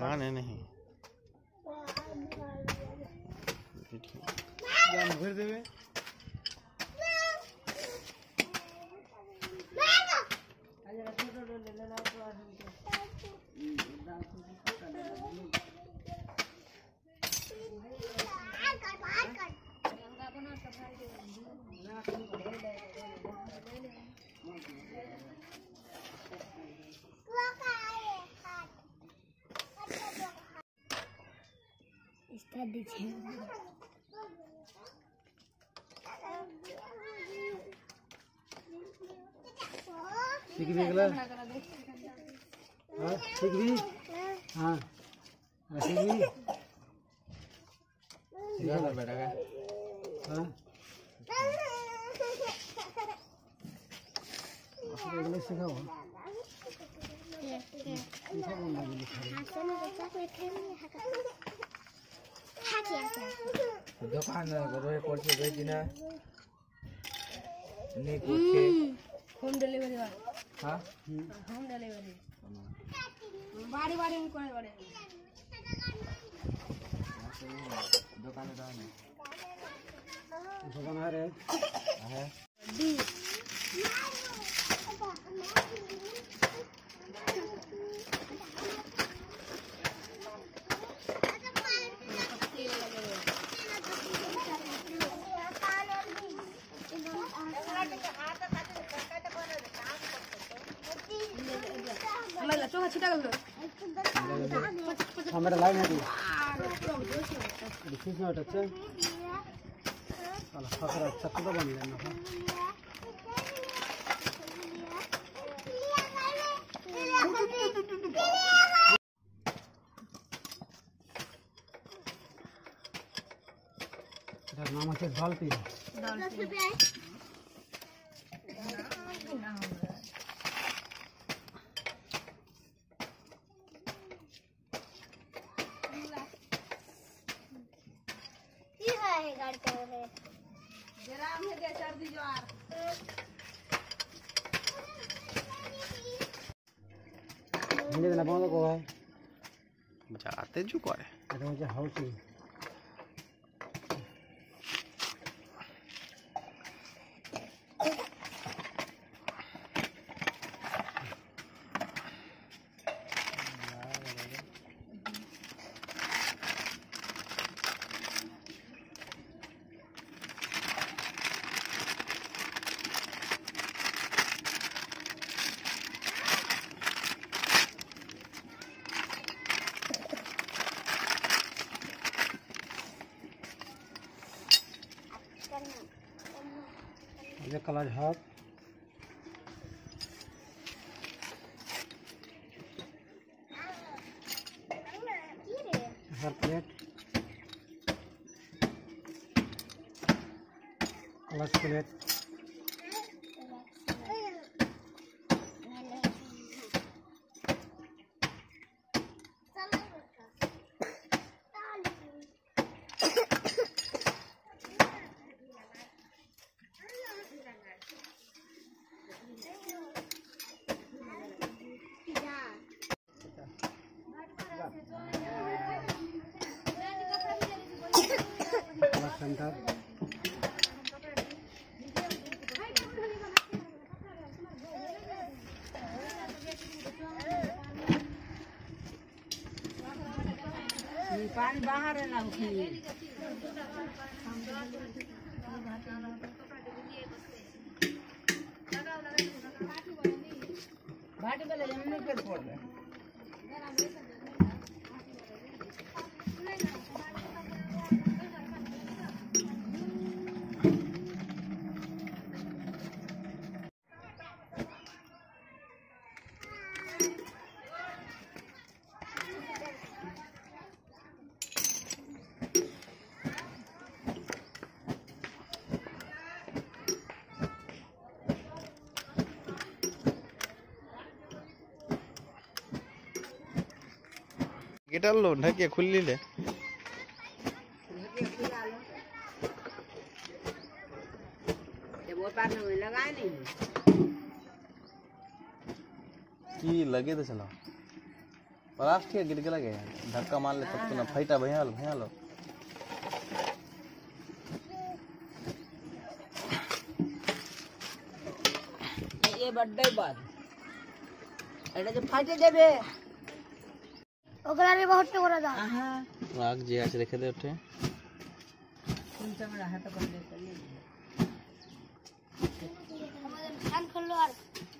कान? है नहीं। भर देवे। क्या दिखेगा ठीक भी अगला हाँ ठीक भी हाँ ठीक भी ज़्यादा बैठा है हाँ अगले सिखाओ हाँ सिखाओ मैं लिखा हूँ। दुकान रोए पड़छे भेज दिना नहीं पूछे होम डिलीवरी वाला हाँ होम डिलीवरी बाड़ी बाड़ी में करे बाड़ी दुकान है दुकान है दुकान आ रहे है। दिस नॉट अच्छा चलो फकरा अच्छा तो बन लेना हाँ इधर नाम है दाल पी जुगाड़ करो है। जराम है दे सर्दी जुगाड़ मुझे तो को है। जाते जुगाड़ है अरे मुझे house ya kalau lihat kelas kulit. Centre पानी बाहर है ना वाले ज़मीन पर पड़ रहे गिटार लो ढकिया खुली ले की लगे तो चलो। पलास्ट के गिर गया लगे। धक्का मार ले तब तो ना फाइटा भैया लो भैया लो। ये बड्डे बाद एटा जो तो फाइटे देबे। ওগুলা রে বহুত করে দাও আহা आग जे आज रेखे दे उठे কোন চামড়া হাতে করলে করলে আমাদের ফ্যান খুললো আর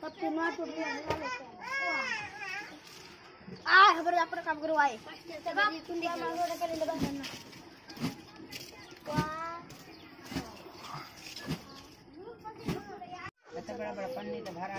সত্যি নয় টুট গেল আয় খবর আপনার কাম করো আয় তুই আমার ঘরে করে লেবা না এত বড় বড় পন্নিতে ভরা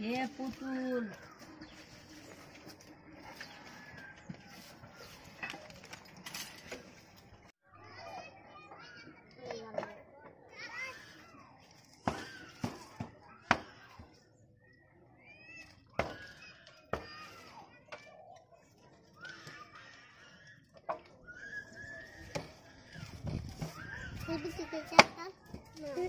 Ya, putul. Ini bisa kita kan? Nah,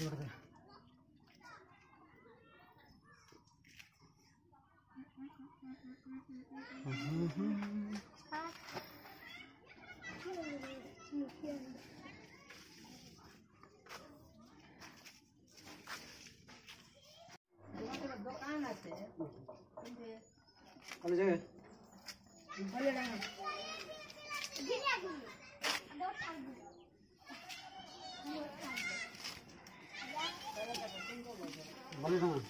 gorda. Kalau jaga. Ya? Boleh dah. Gini aku. Ada tahu. 我来看看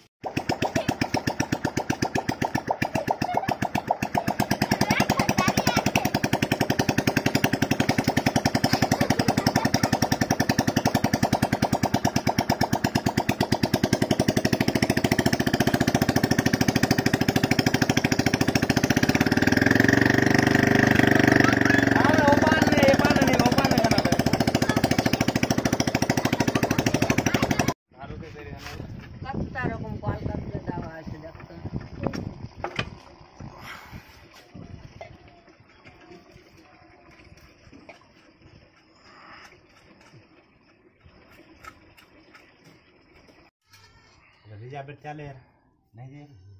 रिजाबेट चले रहा नहीं जी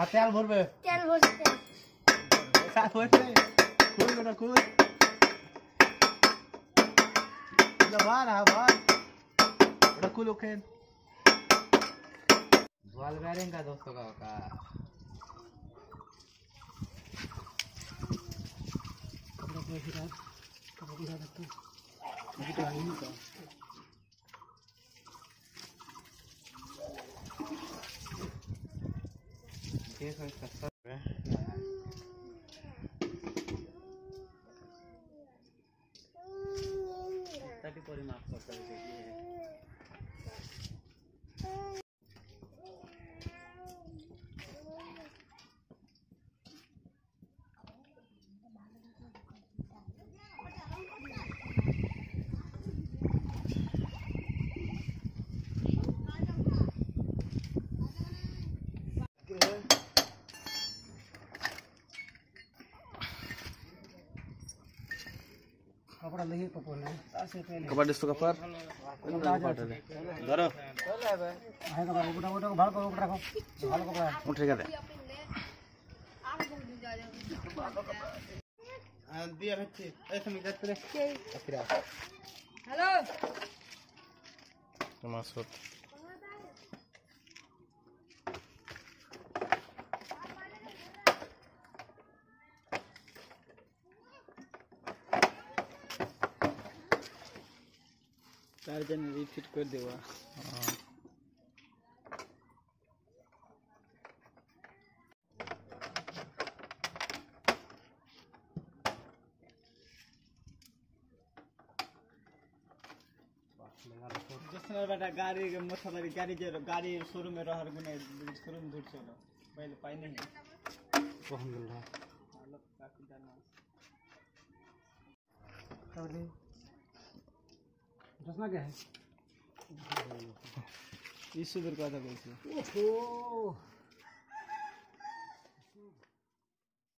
হ্যাঁ তেল ভরবে তেল বসতে সাত হয়েছে খুল ওটা খুল এটা বার হ্যাঁ বার ওটা খুল ওকে बॉल बेरिंग का दोस्तों का का कपड़ा को फिरा कपड़ा को रखता aqui, vai passar. তাকে পরিমাপ করতে হবে कपड़ा लगे पपोले कपड़ा दिसतो का पर पाटले धरो। हाय कपड़ा उपटा उपटा भाल कपड़ा राखो। भाल कपड़ा। उठे गए दिया हच्छे ऐसे में जाते रे हेलो। नमस्कार चार जन रिफिट कर देवा। जसना बेटा गाड़ी के मोथादारी गाड़ी जे गाड़ी शोरूम में रहर गुने शोरूम दूर चलो। पहले पाई नहीं। कौन मिल रहा कपड़े चश्मा क्या है? इस सुधर का था कैसे? ओहो।